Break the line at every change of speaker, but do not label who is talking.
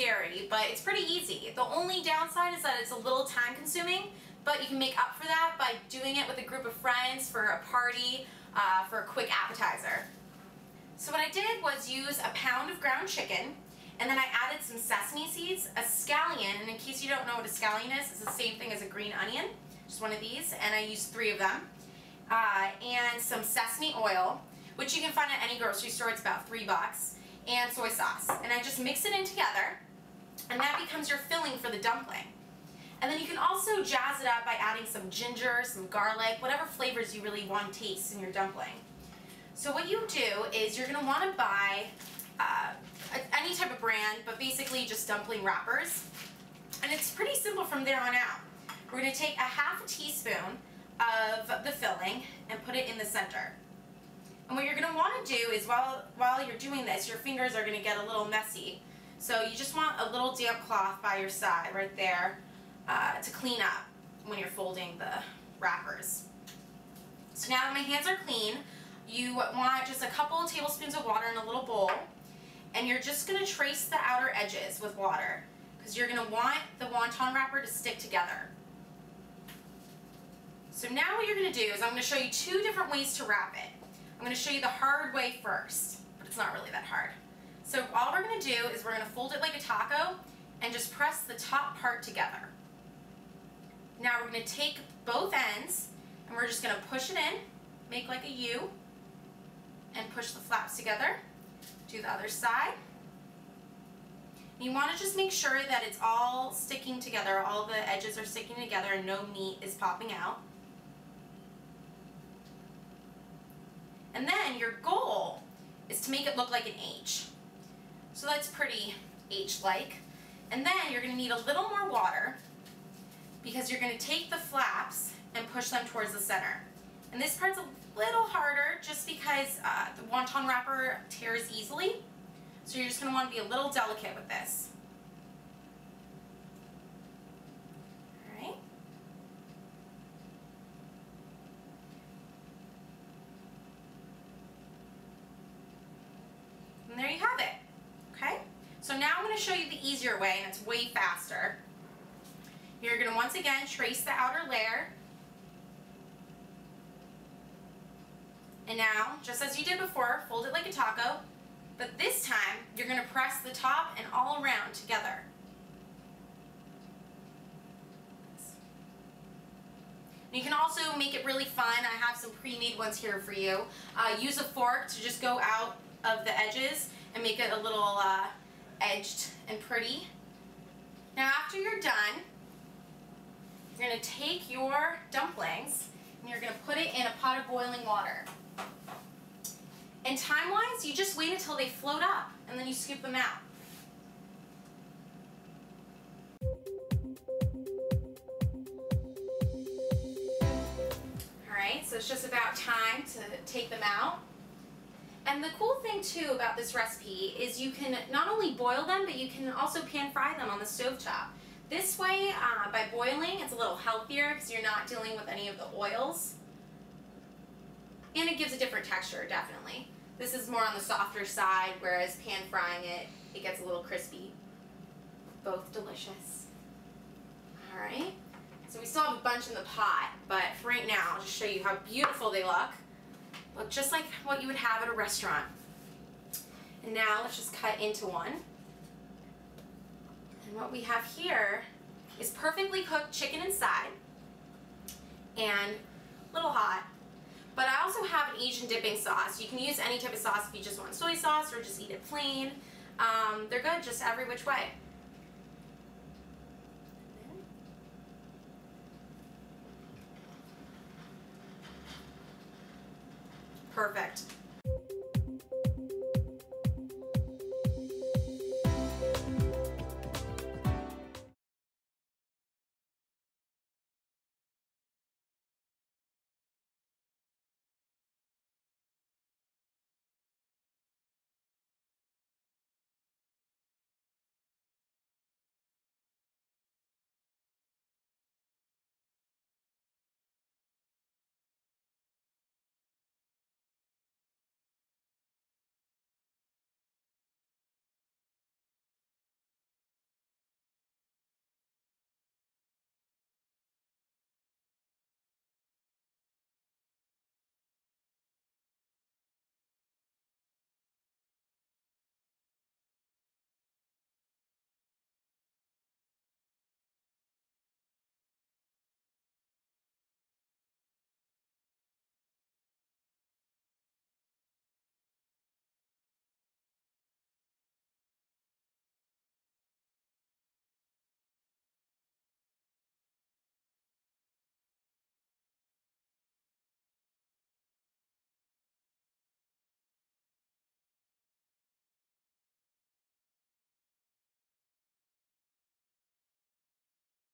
scary, but it's pretty easy. The only downside is that it's a little time consuming, but you can make up for that by doing it with a group of friends for a party, uh, for a quick appetizer. So what I did was use a pound of ground chicken, and then I added some sesame seeds, a scallion, and in case you don't know what a scallion is, it's the same thing as a green onion, just one of these, and I used three of them, uh, and some sesame oil, which you can find at any grocery store, it's about three bucks, and soy sauce. And I just mix it in together, and that becomes your filling for the dumpling. And then you can also jazz it up by adding some ginger, some garlic, whatever flavors you really want to taste in your dumpling. So what you do is you're going to want to buy uh, any type of brand, but basically just dumpling wrappers. And it's pretty simple from there on out. We're going to take a half a teaspoon of the filling and put it in the center. And what you're going to want to do is while, while you're doing this, your fingers are going to get a little messy. So you just want a little damp cloth by your side right there uh, to clean up when you're folding the wrappers. So now that my hands are clean, you want just a couple of tablespoons of water in a little bowl and you're just going to trace the outer edges with water because you're going to want the wonton wrapper to stick together. So now what you're going to do is I'm going to show you two different ways to wrap it. I'm going to show you the hard way first, but it's not really that hard. So all we're going to do is we're going to fold it like a taco and just press the top part together. Now we're going to take both ends and we're just going to push it in, make like a U, and push the flaps together. Do the other side. You want to just make sure that it's all sticking together, all the edges are sticking together and no meat is popping out. And then your goal is to make it look like an H. So that's pretty H-like. And then you're going to need a little more water because you're going to take the flaps and push them towards the center. And this part's a little harder just because uh, the wonton wrapper tears easily. So you're just going to want to be a little delicate with this. Alright. And there you have it. Okay? So now I'm going to show you the easier way and it's way faster. You're going to once again trace the outer layer. And now, just as you did before, fold it like a taco. But this time, you're going to press the top and all around together. You can also make it really fun. I have some pre-made ones here for you. Uh, use a fork to just go out of the edges and make it a little uh, edged and pretty. Now after you're done, you're going to take your dumplings and you're going to put it in a pot of boiling water. And time-wise, you just wait until they float up and then you scoop them out. Alright, so it's just about time to take them out. And the cool thing too about this recipe is you can not only boil them, but you can also pan fry them on the stove top. This way, uh, by boiling, it's a little healthier because you're not dealing with any of the oils. And it gives a different texture, definitely. This is more on the softer side, whereas pan frying it, it gets a little crispy. Both delicious. Alright, so we still have a bunch in the pot, but for right now, I'll just show you how beautiful they look. Look just like what you would have at a restaurant. And now let's just cut into one. And what we have here is perfectly cooked chicken inside and a little hot. But I also have an Asian dipping sauce. You can use any type of sauce if you just want soy sauce or just eat it plain. Um, they're good just every which way. Perfect.